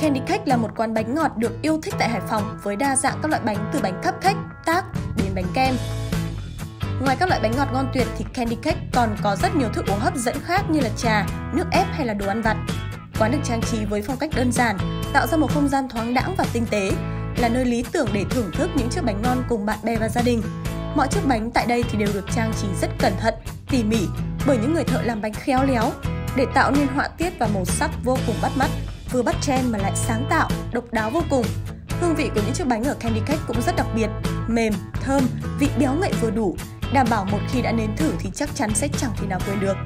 Candy Cake là một quán bánh ngọt được yêu thích tại Hải Phòng với đa dạng các loại bánh từ bánh cupcake, tác đến bánh kem. Ngoài các loại bánh ngọt ngon tuyệt thì Candy Cake còn có rất nhiều thức uống hấp dẫn khác như là trà, nước ép hay là đồ ăn vặt. Quán được trang trí với phong cách đơn giản, tạo ra một không gian thoáng đãng và tinh tế, là nơi lý tưởng để thưởng thức những chiếc bánh ngon cùng bạn bè và gia đình. Mọi chiếc bánh tại đây thì đều được trang trí rất cẩn thận, tỉ mỉ bởi những người thợ làm bánh khéo léo để tạo nên họa tiết và màu sắc vô cùng bắt mắt, vừa bắt trend mà lại sáng tạo, độc đáo vô cùng. Hương vị của những chiếc bánh ở Candy Cake cũng rất đặc biệt, mềm, thơm, vị béo ngậy vừa đủ, đảm bảo một khi đã nếm thử thì chắc chắn sẽ chẳng thể nào quên được.